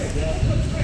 Yeah.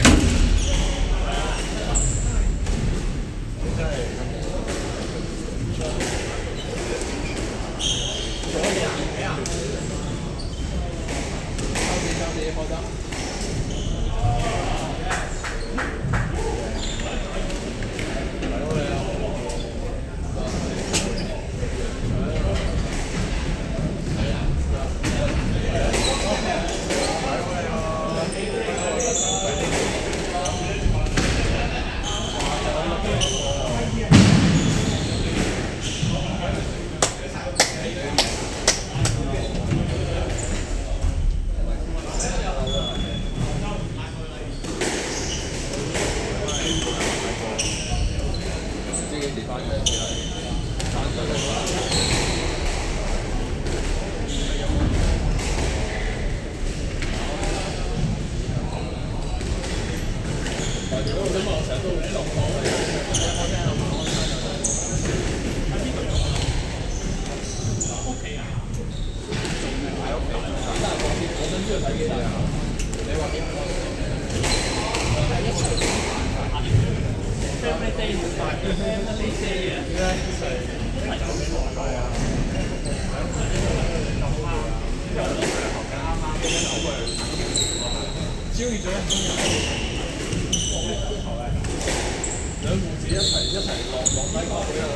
边地方嘅嘢嚟，反對嘅話。我想到你落火嘅，我聽到我聽到。一齊一齊落落低個，好啦。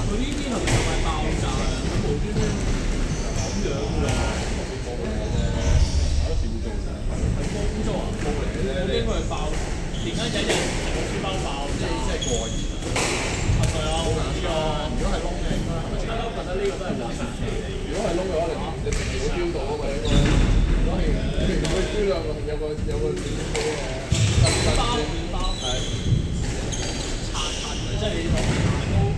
佢呢啲係咪就快爆炸啊！咁樣㗎喎，我驚佢爆，而家日日爆，真係真係過癮。有個有個有個电子科诶，嘅系查查查查查，即系你同你同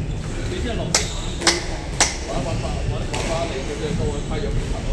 你即係落你同你同你同你同你，即系你同你同你，即系录你同你同你，或者揾翻揾揾翻你咁样，都会批入去，查到。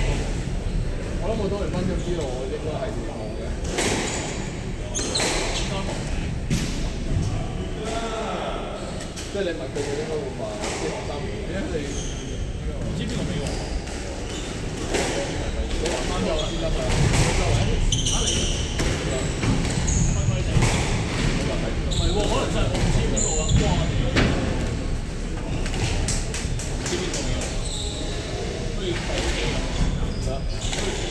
咁我多嚟分咗之後，我應該係贏嘅。即係你問佢，佢應該會話先十三秒。你呢？你知邊個？未贏？係咪先十三秒啦？先啦嘛。作為喺啊，你分佢，